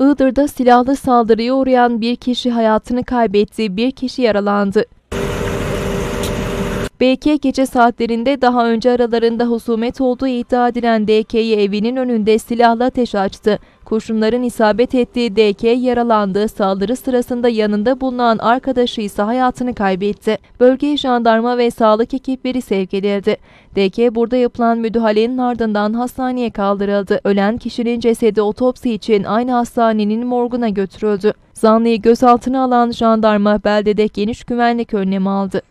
Iğdır'da silahlı saldırıya uğrayan bir kişi hayatını kaybetti, bir kişi yaralandı. BK gece saatlerinde daha önce aralarında husumet olduğu iddia edilen DK'yi evinin önünde silahla ateş açtı. Kurşunların isabet ettiği DK yaralandı. Saldırı sırasında yanında bulunan arkadaşı ise hayatını kaybetti. Bölgeye jandarma ve sağlık ekipleri sevk edildi. DK burada yapılan müdahalenin ardından hastaneye kaldırıldı. Ölen kişinin cesedi otopsi için aynı hastanenin morguna götürüldü. Zanlıyı gözaltına alan jandarma beldede geniş güvenlik önlemi aldı.